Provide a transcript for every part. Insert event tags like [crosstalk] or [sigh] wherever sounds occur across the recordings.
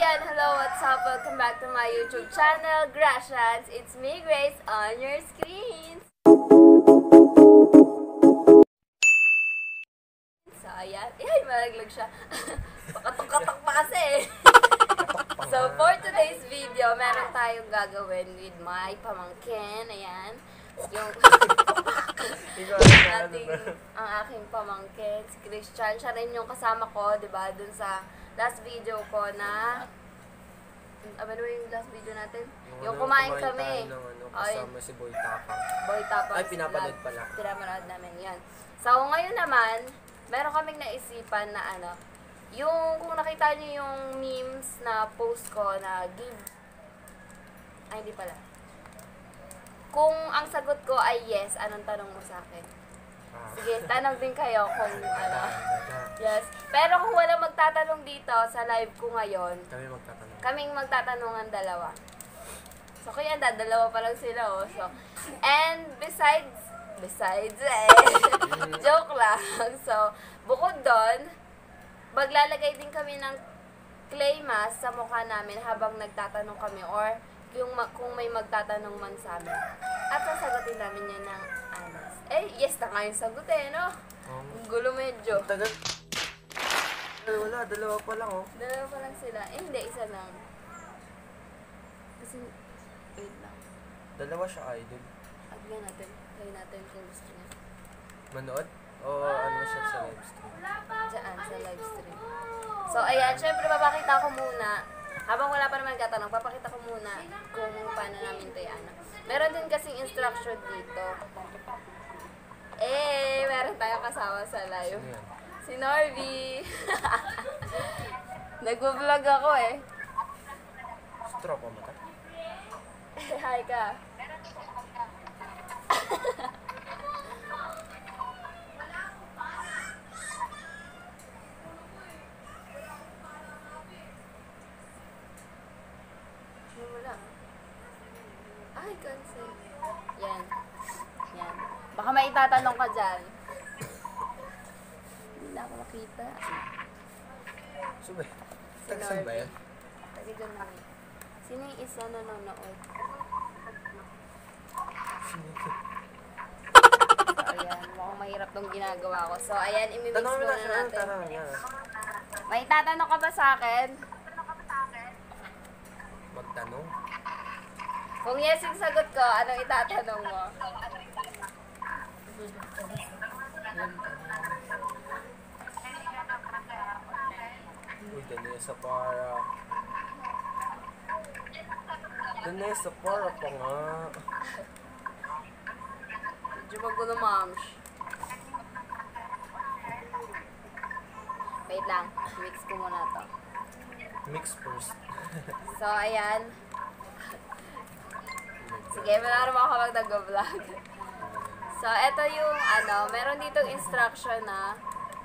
Ayan, hello, what's up? Welcome back to my YouTube channel, Gratians. It's me, Grace, on your screens. So, ayan. Ay, malaglag siya. [laughs] Pakatok-katok pa kasi. [laughs] so, for today's video, meron tayong gagawin with my pamangkin. Ayan. Yung [laughs] ano ating, ang aking pamangkin, si Christian. Siya rin yung kasama ko, di ba, dun sa last video ko na ano ba yung last video natin? Yung, ano, kumain, kami. tayo ng ano, Ay, kasama si Boy Tapang. Boy Tapos. Ay, pinapanood pala. Pinapanood namin yan. So, ngayon naman, meron kaming naisipan na ano, yung, kung nakita niyo yung memes na post ko na give, ay, hindi pala. Kung ang sagot ko ay yes, anong tanong mo sa akin? Sige, tanong din kayo kung ano. Yes. Pero kung walang magtatanong dito sa live ko ngayon, Kami magtatanong. kaming magtatanungan dalawa. So, kaya dadalawa pa lang sila, oh. So, and besides, besides, eh, [laughs] joke lang. So, bukod doon, maglalagay din kami ng clay mask sa mukha namin habang nagtatanong kami or yung ma- kung may magtatanong man sa amin. At sasagutin namin yan ng. Eh, yes na nga yung sagot eh, no? Um, Ang gulo medyo. tagal. Ay, wala, dalawa pa lang oh. Dalawa pa lang sila. Eh, hindi, isa lang. Kasi, wait lang. Dalawa siya idol. Agyan natin. Try natin kung gusto niya. Manood? O ano siya sa live stream? Diyan, sa live stream. So, ayan. Syempre, papakita ko muna. Habang wala pa naman katanong, papakita ko muna kung paano namin ito ano. Meron din kasing instruction dito. Eh, meron tayong kasama sa live. Si Norby. [laughs] Nagvo-vlog ako eh. Si Tropa mo ta? [laughs] Hi ka. Wala. Ay, cancel. Yan. Yan. Baka may itatanong ka dyan. Hindi na ako makita. Subay. Si Tagsan ba yan? Taga dyan lang. Sino yung isa nanonood? Sino yun? So, ayan. Mukhang mahirap tong ginagawa ko. So, ayan, imimix Tanong muna na siya. Natin. tanong niya? May tatanong ka ba sa akin? Magtanong? Kung yes yung sagot ko, anong itatanong mo? Uy, Danesa para. Danesa para pa nga. Medyo magulo, mams. Wait lang. Mix ko muna to. Mix first. [laughs] So, ayan. Sige, wala naman ako mag nag-vlog. So, ito yung, ano, meron ditong instruction na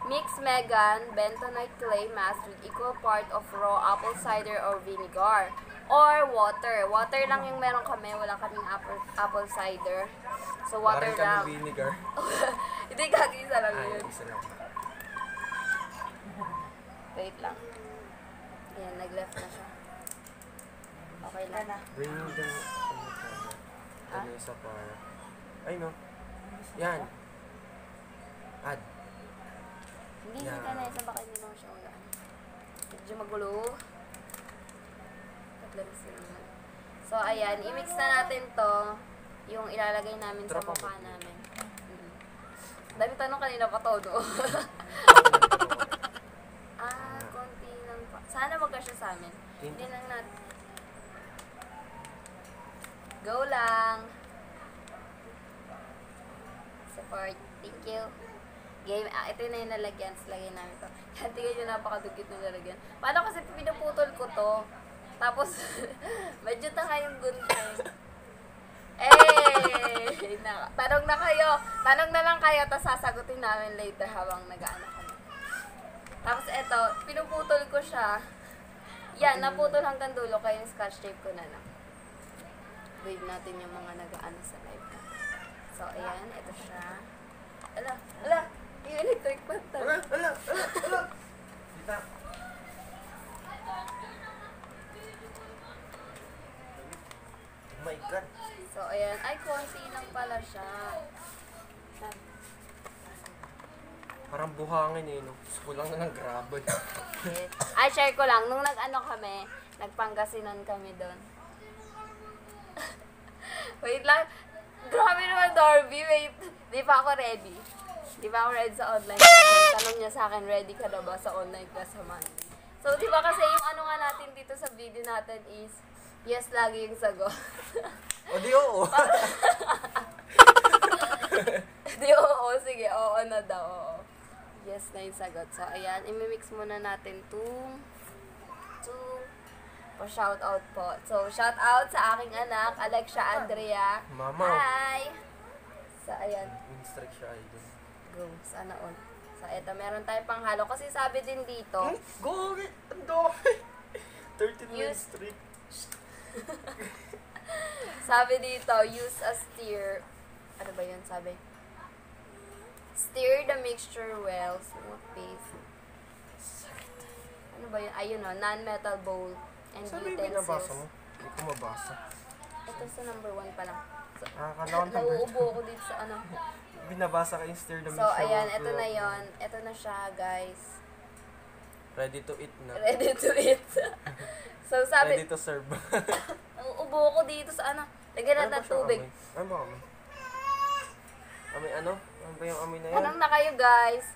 mix Megan bentonite clay mask with equal part of raw apple cider or vinegar or water. Water lang yung meron kami, wala kaming apple, apple cider. So, water Parang lang. kami vinegar. [laughs] Hindi, kagisa lang Ay, yun. isa lang. Wait lang. Ayan, nag-left na siya. Okay lang. Bring the... Ano ka na? Ah? Danesa para. Ay, no. Yan. Add. Hindi, Yeah. ka na. Isang baka hindi naman siya wala. Medyo magulo. Tatlabis naman. So, ayan. I-mix na natin to. Yung ilalagay namin sa Tropa mukha mo. namin. Mm. Dami tanong kanina pa to, no? [laughs] ah, konti lang pa. Sana magkasya sa amin. Hindi lang natin. Go lang. Support. Thank you. Game, ah, ito na yung lalagyan. Tapos lagay namin to. Yan, tingnan nyo napakadugit ng lalagyan. Paano kasi pinuputol ko to? Tapos, [laughs] medyo tanga yung gunting. Eh! [laughs] Na, tanong na kayo. Tanong na lang kayo, tapos sasagutin namin later habang nag-ano kami. Tapos eto, pinuputol ko siya. Yan, naputol hanggang dulo, kaya yung scotch tape ko na lang. Wave natin yung mga nag-ano sa live. So, ayan, ito siya. Ala, ala, yung electric pata. Ala, ala, ala, ala. Kita. Oh my God. So, ayan. Ay, konti lang pala siya. Parang buhangin eh, no? Gusto ko lang na ng gravel. [laughs] Ay, share ko lang. Nung nag-ano kami, nagpangasinan kami doon. [laughs] wait lang. Grabe naman, Darby. Wait. Di pa ako ready. Di ako ready sa online class. Tanong niya sa akin, ready ka na ba sa online class sa Monday? So, di ba kasi yung ano nga natin dito sa video natin is, yes, lagi yung sagot. [laughs] O di oo. [laughs] di, oo, sige, oo na daw, oo. Yes na yung sagot. So, ayan, imimix muna natin itong, itong, pa shout out po. So, shout out sa aking anak, Alexia Andrea. Mama. Hi! So, ayan. Min-strike siya idol. Go. Sana all. So, eto, meron tayong panghalo. Kasi sabi din dito, Hmm? Go! Ang dami! [laughs] 13 Use- minutes straight. [laughs] sabi dito, use a steer. Ano ba yun? Sabi, stir the mixture well, smooth paste. Ano ba yun? Ayun o, non-metal bowl and Sabi yung binabasa utensils. mo. Hindi ko mabasa. Ito sa number one pa lang. So, Ah, kala ko number [laughs] nauubo ako dito sa ano. Binabasa ka yung stir the So, ayan, ito na yon Ito na siya, guys. Ready to eat na. Ready to eat. [laughs] so, sabi, Ready to serve. [laughs] nauubo ako dito sa ano. Lagyan natin siya tubig. amoy? Ano ba amoy? Amoy ano? Ano ba yung amoy na yan? Tanong na kayo, guys.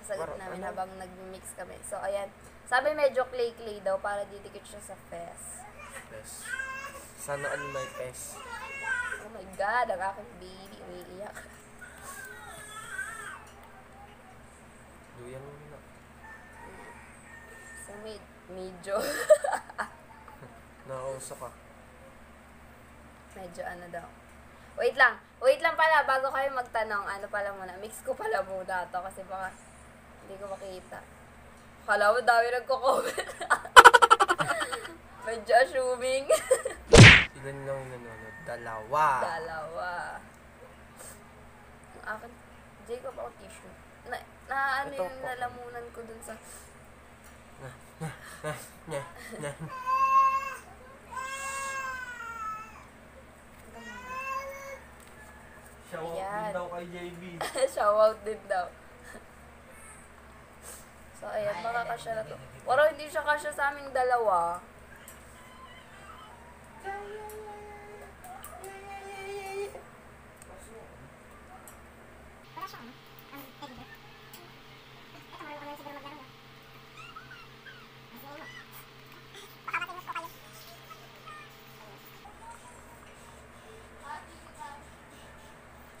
Sasagot namin ano? habang nag-mix kami. So, ayan. Sabi medyo clay-clay daw para didikit siya sa fest. Yes. Sana all my pes. Oh my God, ang aking baby. Umiiyak. Duyan mo na. So, med medyo, [laughs] Nakausa ka. medyo ano daw. Wait lang. Wait lang pala, bago kayo magtanong, ano pala muna, mix ko pala muna to kasi baka hindi ko makita. Kala mo dami nagko-comment. [laughs] medyo assuming. [laughs] Ilan lang yung nanonood? Dalawa. Dalawa. Ang akin, Jacob ako tissue. Na, na ano Ito yung po. nalamunan ko dun sa... Nya, nya. Shout out din daw kay JB. [laughs] Shout out din daw. So, ayan, baka kasya na to. Pero hindi siya kasya sa aming dalawa.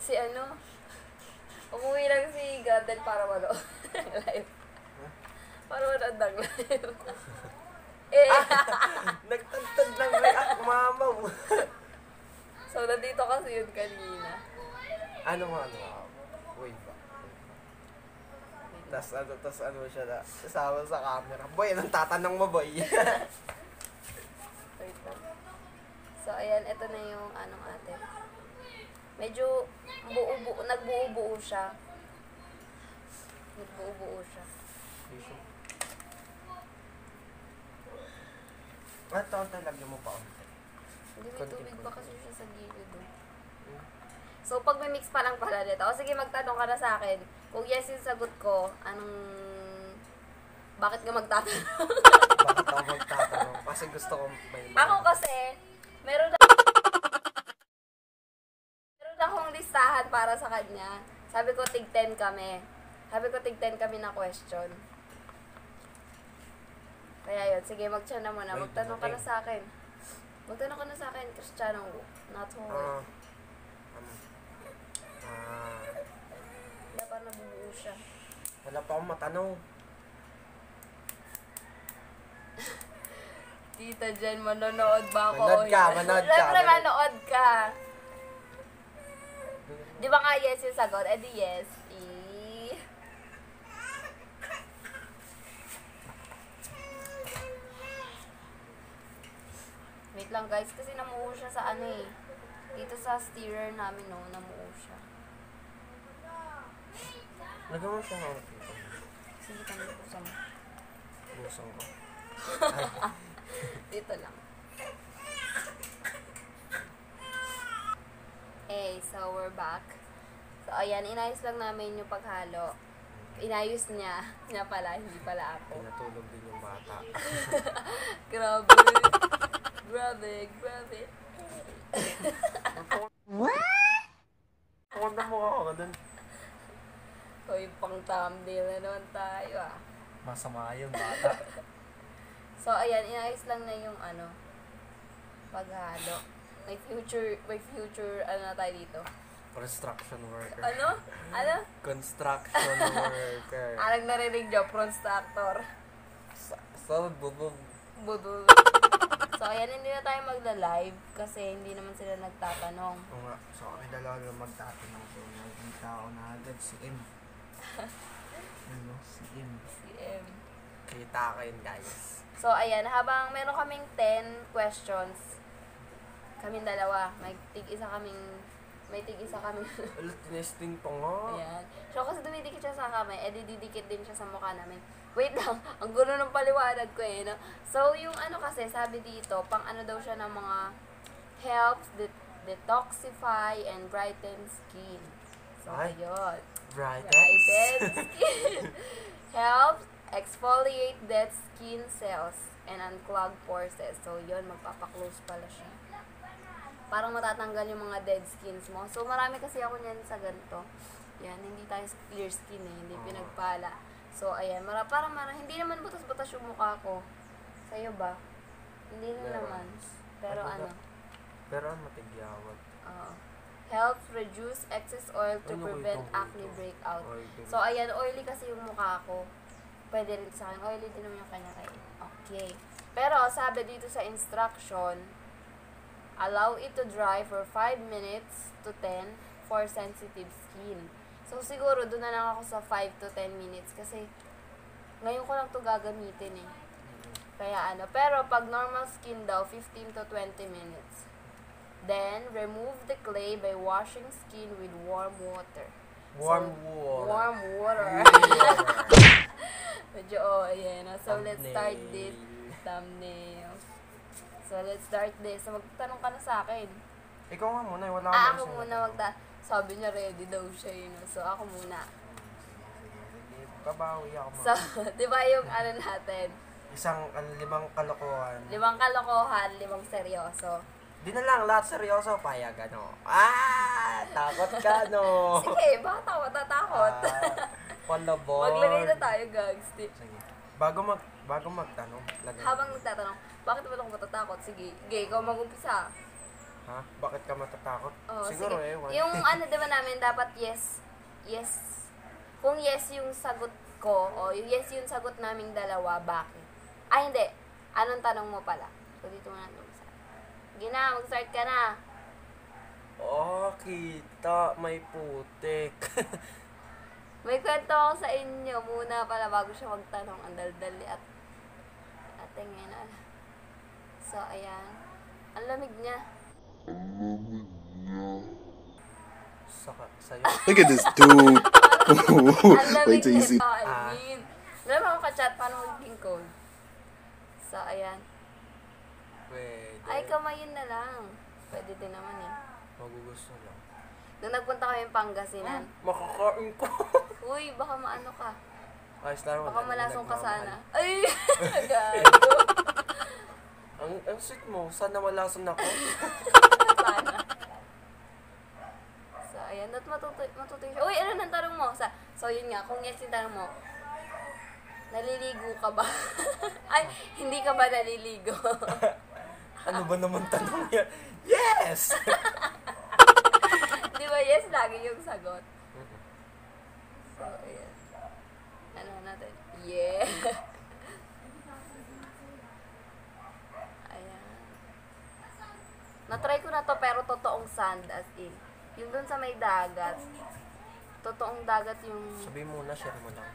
Si ano, umuwi lang Gadel para mano. live. Para manood ng live. [laughs] eh, [laughs] Nagtagtag lang like at mamaw. so nandito kasi yun kanina. ano nga, ano nga? Wait ba? Tapos ano, tas ano siya na, kasama sa camera. Boy, anong tatanong mo, boy? [laughs] Wait lang. So, ayan, ito na yung anong ate. Medyo buo-buo, nagbuo-buo siya. Nagbuo-buo siya. At taon tayo lagyan mo pa konti. Hindi may Konti, tubig pa konti. kasi siya sa gilid. oh. So, pag may mix pa lang pala dito. O sige, magtanong ka na sa akin. Kung yes yung sagot ko, anong... Bakit ka magtatanong? [laughs] Bakit ako magtatanong? Kasi gusto ko may... Ako kasi, meron na... meron akong listahan para sa kanya. Sabi ko, tig 10 kami. Sabi ko, tig 10 kami na question. Kaya yun, sige, mag na muna. Magtanong ka na sa akin. Magtanong ka na sa akin, Cristiano. Not who. Ah, ano? Ah, Wala pa nabubuo siya. wala pa akong matanong. [laughs] Tita Jen, manonood ba ako? Manood ka, manood ka, Siyempre, manood ka. Di ba nga yes yung sagot? Eh di yes. Eh. Wait lang guys, kasi namuo siya sa ano eh. Dito sa steerer namin no, namuo siya. Lagyan mo siya dito. Sige, kami sa Busang ko. [laughs] Dito lang. Okay, so we're back. So, ayan, inayos lang namin yung paghalo. Inayos niya. [laughs] Niya pala, hindi pala ako. Pinatulog din yung bata. [laughs] Grabe. Grabe, grabe. Huwag na mo ako dun. Hoy, pang thumbnail na naman tayo ah. Masama yung bata. [laughs] So, ayan, inayos lang na yung ano, paghalo. May future, may future, ano na tayo dito? Construction worker. Ano? Ano? Construction [laughs] worker. Alang narinig nyo, constructor. Sa- So, bubog. Budul. So, ayan, hindi na tayo magla-live kasi hindi naman sila nagtatanong. Oo nga. So, kami dalawa lang magtatanong. So, nakikita ko na agad si M. [laughs] ano? Si M. Si M. Kita ko yun, guys. So, ayan, habang meron kaming 10 questions, kaming dalawa, may tig-isa kaming, may tig-isa Ulit, tinesting pa nga. ayan. So, kasi dumidikit siya sa kamay, edi didikit din siya sa mukha namin. Wait lang, [laughs] ang gulo ng paliwanag ko eh, no? So, yung ano kasi, sabi dito, pang ano daw siya ng mga helps det- detoxify and brighten skin. So, Ay. ayun. Right. Brighten [laughs] skin. Helps exfoliate dead skin cells and unclog pores. So, yun, magpapaklose pala siya. Parang matatanggal yung mga dead skins mo. So, marami kasi ako niyan sa ganito. Yan, hindi tayo clear skin eh. Hindi pinagpala. So, ayan. Mara, parang mara, hindi naman butas-butas yung mukha ko. Sa'yo ba? Hindi rin Meron. naman. Pero Ano ano? Pero ang matigyawat. oo. helps reduce excess oil to Ano ko prevent itong acne ito? breakout. Oil din. So, ayan, oily kasi yung mukha ko. Pwede rin sa akin. Oily din naman yung kanya kay. Okay. Pero, sabi dito sa instruction, allow it to dry for 5 minutes to 10 for sensitive skin. So, siguro, doon na lang ako sa 5 to 10 minutes kasi ngayon ko lang to gagamitin eh. Kaya ano, pero pag normal skin daw, 15 to 20 minutes. Then, remove the clay by washing skin with warm water. Warm So, water. Warm water. [laughs] Medyo, oh, ayan. So, let's start this Thumbnail. So, let's start this. So, magtanong ka na sa akin. Ikaw nga muna, eh, wala Ah, akong ako muna magta... Sabi niya, ready daw siya, yun. oh. So, ako muna. Sige, Babawi ako mo. So, [laughs] di ba yung ano natin? Isang ano, limang kalokohan. Limang kalokohan, limang seryoso. Di na lang, lahat seryoso, payag ano. Ah! Takot ka, no? [laughs] Sige, bakit ako matatakot? Ah, palabon. Maglagay na tayo, gags. Sige. Bago mag bago magtanong, lagay. Habang nagtatanong, bakit ba ako matatakot? Sige, gay, ikaw mag-umpisa. Ha? Bakit ka matatakot? Oh, Siguro sige. eh. one. Yung [laughs] ano, di ba namin, dapat yes, yes. Kung yes yung sagot ko, o yung yes yung sagot naming dalawa, bakit? Ay, hindi. Anong tanong mo pala? So, dito nga natin sa... Sige na, mag-start ka na. Oh, kita. May putik. [laughs] May kwento ako sa inyo muna pala bago siya magtanong. Ang daldali at ate ngayon. So, ayan. Ang lamig niya. Saka, sa'yo. [laughs] Look at this dude. Ang [laughs] lamig Wait till you see. nito, I Ah. Alam mo ako ka-chat, paano magiging cold? So, ayan. Pwede. Ay, kamayin na lang. Pwede din naman eh. Magugusto lang. Nung nagpunta kami Pangasinan, [gasps] Makakain ko. [laughs] uy, baka maano ka. Ayos lang. Baka wala, malasong ka sana. Ay, gago. Ang, ang sweet mo. Sana malason ako. Sana. [laughs] So, ayan. At matutoy, matutoy siya. Uy, ano nang tanong mo? Sa, so, yun nga. Kung yes yung tanong mo, naliligo ka ba? [laughs] Ay, hindi ka ba naliligo? [laughs] ano ba naman tanong yan? Yes! Di ba yes lagi yung sagot? So, ayan. Ano natin? Yeah. ayan. Na-try ko na to pero totoong sand as in. Yung dun sa may dagat. Totoong dagat yung... Sabi mo na, share mo lang.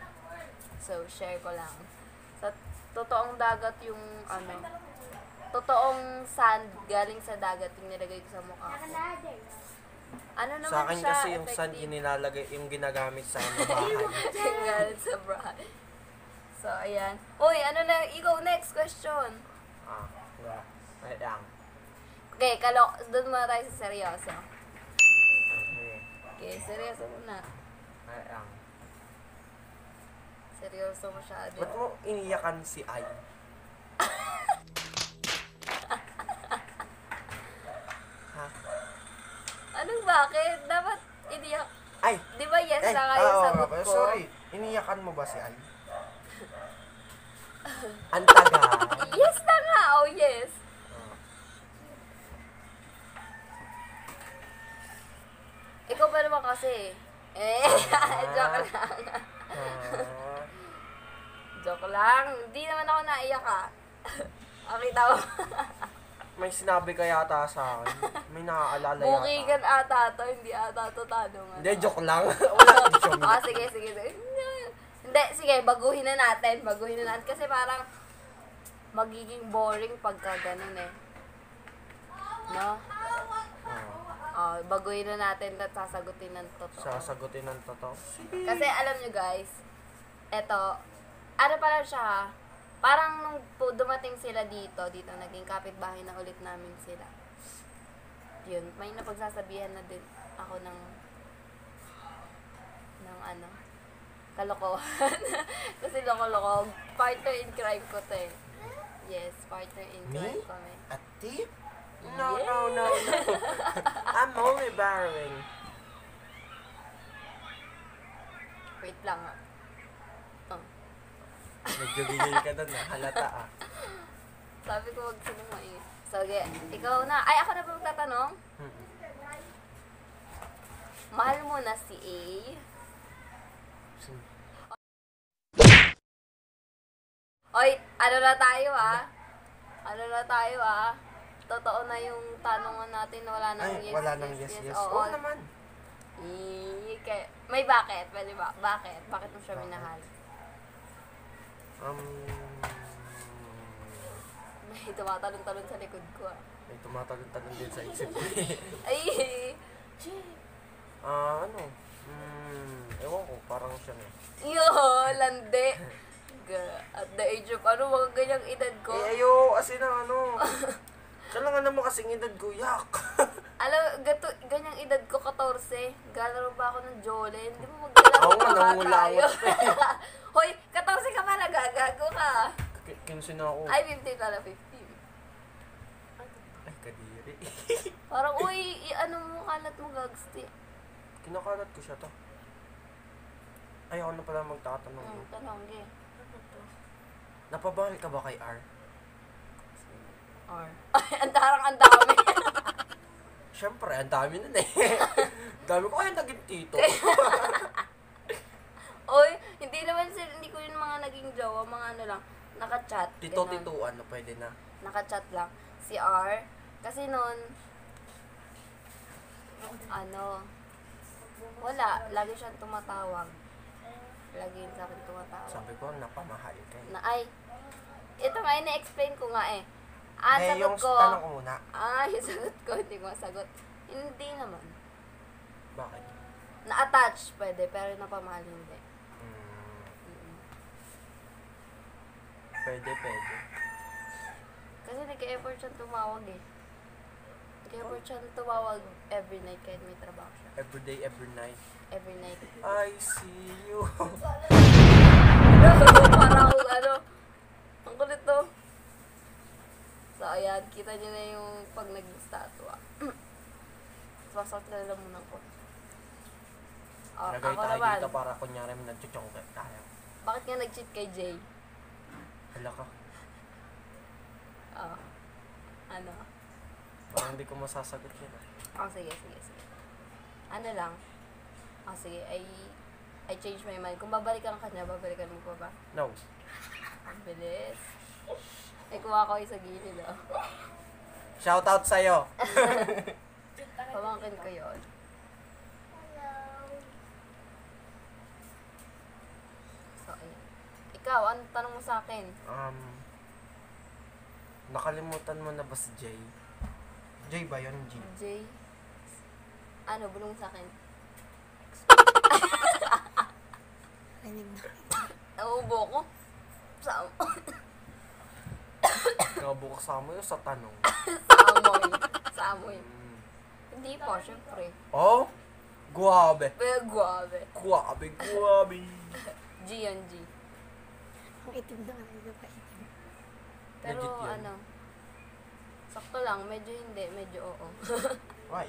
So, share ko lang. Sa totoong dagat yung ano, totoong sand galing sa dagat yung nilagay ko sa mukha ko. Ano naman Sa akin siya, kasi yung sand effective. inilalagay, yung ginagamit sa ano, [laughs] bahay. sa bra. So, ayan. Uy, ano na, ikaw, next question. ah, yeah. Ay, lang. Okay, kalo, doon muna tayo sa seryoso. Sige, seryoso muna. Ay, ang. Seryoso masyado. Ba't mo iniyakan si Ay? ha? [laughs] Anong bakit? Dapat iniyak. Ay! Di ba yes Ay! na nga ah, oo sagot ko? Sorry. Iniyakan mo ba si Ay? Ang taga. [laughs] Yes na nga! Oh, yes! Ikaw pa naman kasi. Eh, [laughs] joke lang. Ah, Joke lang. Hindi naman ako naiyak ah. [laughs] Nakita mo. [laughs] may sinabi ka yata sa akin. May naaalala yata. Bukigan ata to, hindi ata to tanong. Hindi, joke lang. Wala. joke Ah, sige, sige, sige. Hindi, sige, baguhin na natin. Baguhin na natin. Kasi parang magiging boring pagka ganun eh. No? Ah, baguhin na natin at sasagutin ng totoo. sasagutin ng totoo. Sige. Kasi alam nyo guys, eto, ano pala siya ha, parang nung po dumating sila dito, dito naging kapitbahay na ulit namin sila. Yun, may napagsasabihan na din ako ng ng ano, kalokohan. [laughs] Kasi loko-loko, partner in crime ko to eh. Yes, partner in Me? crime kami. A tip? No, Yes. no, no, no. [laughs] I'm only borrowing. Wait lang ah. Oh. Nagbibigay ka doon na. Halata ah. Sabi ko, wag sila maingay. So, okay. ikaw na. Ay, ako na ba magtatanong? Hmm. Mahal mo na si A? Oy, ano na tayo ah? Ano na tayo ah? Totoo na yung tanongan natin na wala nang Ay, yes, wala yes, nang yes, yes. Oo. Oo naman. Eh, kay- may bakit? Pwede ba? Bakit? Bakit mo siya Bakit? minahal? Um, May tumatalon-talon sa likod ko ah. may tumatalon-talon din sa isip ko. [laughs] Ay! Ah, ano? Hmm, ewan ko, parang siya eh. Yo, lande. Ga- At the age of ano, mga ganyang edad ko. Eh, ayo, kasi na ano. [laughs] Siya lang nga naman kasing edad ko, yak. [laughs] Alam, gato, ganyang edad ko, 14. Galaro ba ako ng Jolene? Di mo maglalaro Oo [laughs] pa ba tayo? Hoy, 14 ka pala, gagago ka. K- Kinsin na ako. Ay, 15 pala, 15. Ay, kadiri. [laughs] Parang, uy, i- ano mo, kalat mo, gagsti. Kinakalat ko siya to. Ay, ako na pala magtatanong. Hmm, tanong, ge. Napabahal ka ba kay R? Or, ay, [laughs] ang darang ang dami. [laughs] Siyempre, ang dami nun eh. [laughs] dami ko, ay, naging tito. Uy, hindi naman sila, hindi ko yun mga naging jowa, mga ano lang, nakachat. Tito, ganun. tituan, no, pwede na. nakachat lang si R. Kasi noon, ano, wala, lagi siyang tumatawag. Lagi yun sa akin tumatawag. Sabi ko, napamahal ka eh. Na, ay, ito nga, ina-explain ko nga eh. Ah, eh, sagot yung ko, tanong ko muna, ah, [laughs] yung sagot ko, hindi ko masagot. Hindi naman. bakit? Na-attach, pwede, pero napamahal hindi. Hmm, Mm. pwede, pwede. Kasi nag-effort siyang tumawag eh. Nag-effort siyang tumawag every night kahit may trabaho siya. Every day, every night. Every night. I see you. [laughs] Parang ano, ang kulit to. So, ayan, kita niyo na yung pag nag-statua. [clears throat] Sumasot ka na lang muna ko. Oh, Lagay ako tayo naman. dito para kunyari ka tayo. Bakit nga nag-cheat kay Jay? Hala ka. Oh. Ano? Parang hindi ko masasagot yun. ah. Oh, sige, sige, sige. Ano lang? Oh, sige, I, I change my mind. Kung babalikan ka niya, babalikan mo pa ba? No. Ang bilis. Ay, kuha ko yung sa gilid, oh. Shout out sa'yo. [laughs] Pamangkin ko yun. So, ayun. Ikaw, ano tanong mo sa akin? Um, nakalimutan mo na ba si Jay? Jay ba yun? G? Jay? Ano, bulong sa akin? Nauubo ko? [laughs] Sa, Nabuksa mo yun sa tanong. sa amoy. Sa amoy. Mm. Hindi po, syempre. Oh? Guabe. Pero guwabe. Guabe, guabe. [laughs] G yun, G. Ang itim na nga, hindi pa itim. Pero Legit yun. ano, sakto lang, medyo hindi, medyo oo. Why?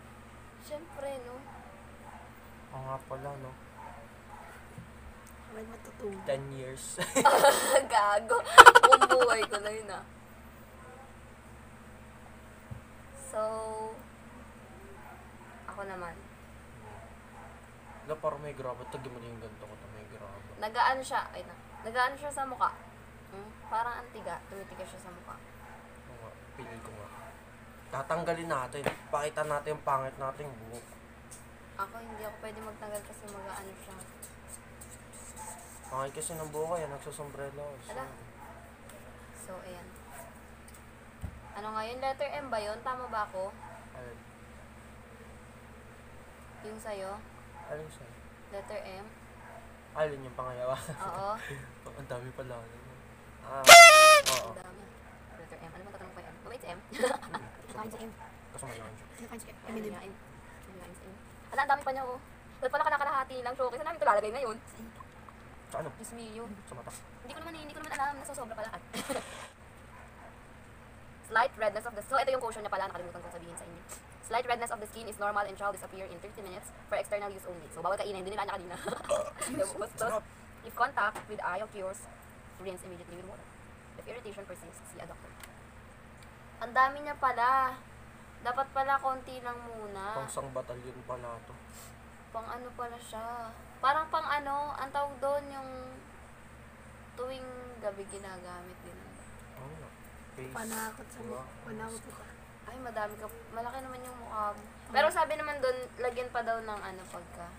[laughs] Siyempre, no? Oo nga pala, no? May matutuwa. 10 years. [laughs] [laughs] Gago. Buong buhay ko na yun, ah. So, ako naman. Wala, parang may graba. Tagin mo na yung ganito ko may graba. Nagaano siya, ay na, nagaano siya sa mukha. Hmm? Parang antiga, tumitigas siya sa mukha. Oo nga, pili ko nga. Tatanggalin natin. Pakita natin yung pangit natin buhok. Ako, hindi ako pwede magtanggal kasi mag-ano siya. Pangit kasi ng buhok kaya nagsusombrelo. ako. So, Ala. So, ayan. Ano nga yun? Letter M ba yun? Tama ba ako? Alin, Yung sa'yo? alin siya? Letter M? Alin yung pangayawa? Oo. [laughs] Ang dami pala. ano. Ah, [laughs] oo. Ang dami. Letter M. Ano ba tatanong ko M? Mabait si M. [laughs] Kain si M. Kasi may lang siya. Kain si M. Ano nga, M. Ano nga, M si M. Ala, ang dami pa niya, oh. Doon pala kanakalahati lang showcase. Saan namin ito lalagay ngayon? Sa ano? Diyos me, yun. Sa mata. Hindi ko naman, eh, hindi ko naman alam. Nasosobra pala. [laughs] Slight redness of the... So, ito yung quotient niya pala. Nakalimutan ko sabihin sa inyo. Slight redness of the skin is normal and shall disappear in 30 minutes for external use only. So, bawal kainin. Hindi nila niya kanina. [laughs] If contact with eye occurs, rinse immediately with water. If irritation persists, see a doctor. Ang dami niya pala. Dapat pala konti lang muna. Pang sang batalyon pala to. Pang ano pala siya. Parang pang ano, ang tawag doon yung tuwing gabi ginagamit din. Oo nga. Face. Panakot sa mukha. Panakot sa Ay, madami ka. Malaki naman yung mukha mo. Pero sabi naman doon, lagyan pa daw ng ano pagka.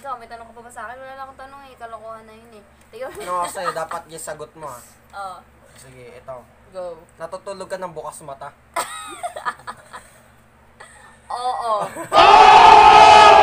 Ikaw, may tanong ka pa ba sa akin? Wala lang akong tanong eh. Kalokohan na yun eh. Mo. Ano kasi, dapat yung sagot mo ha. [laughs] Oo. Sige, ito. Go. Natutulog ka ng bukas mata. [laughs] Oo. [laughs]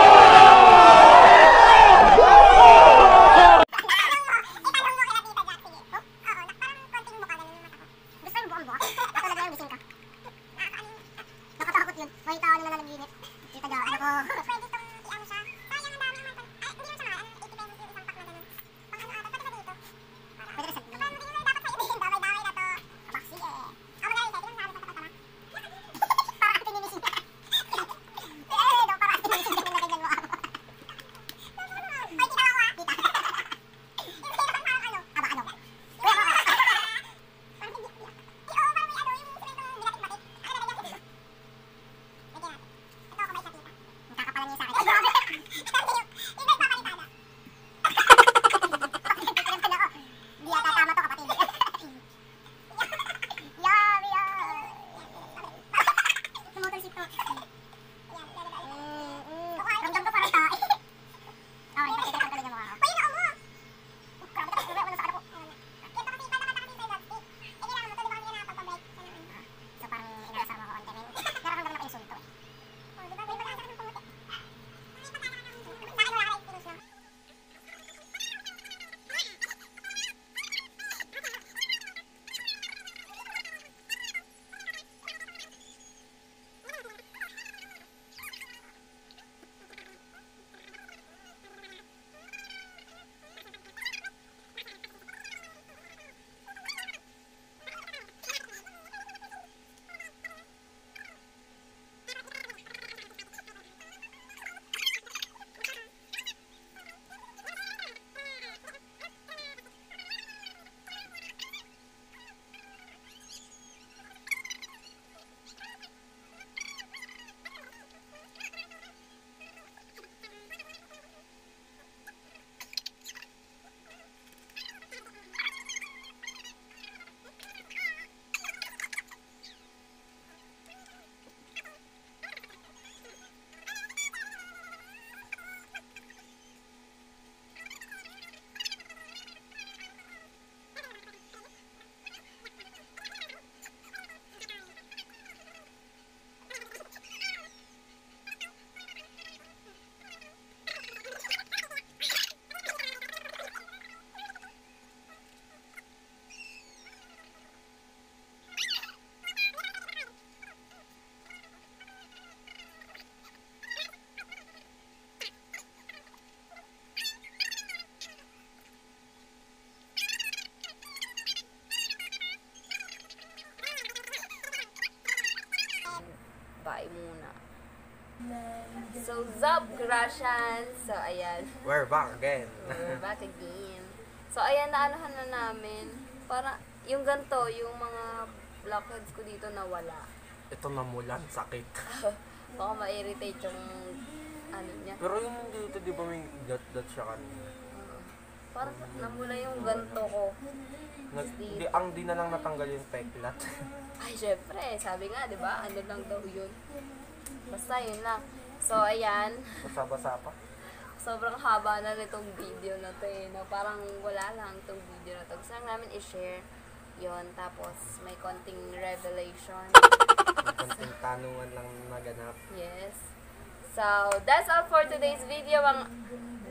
Gratian. So, ayan. We're back again. We're [laughs] back again. So, ayan, naanohan na namin. Para, yung ganto, yung mga blackheads ko dito nawala. Ito namulan, sakit. [laughs] Baka ma-irritate yung, ano niya. Pero yung dito, di ba may dot-dot siya kanina? Parang namula yung ganto ko. Nag, di, ang di na lang natanggal yung peklat. Ay, syempre, sabi nga, di ba? Ano lang daw yun. Basta yun lang. So, ayan. Basa-basa pa. Sobrang haba na nitong video na to eh. No? Parang wala lang itong video na to. Gusto lang namin i-share yon Tapos, may konting revelation. Konting tanungan lang naganap. Yes. So, that's all for today's video. Ang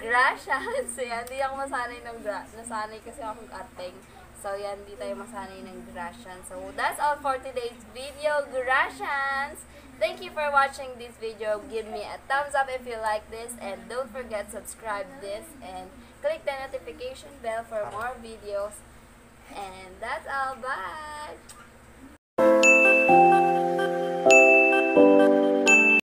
gracias. [laughs] So, yan, hindi ako masanay ng gra Nasanay kasi akong ating. So, yan, hindi tayo masanay ng gratian. So, that's all for today's video. Gratians! Thank you for watching this video. Give me a thumbs up if you like this and don't forget subscribe this and click the notification bell for more videos. And that's all. Bye!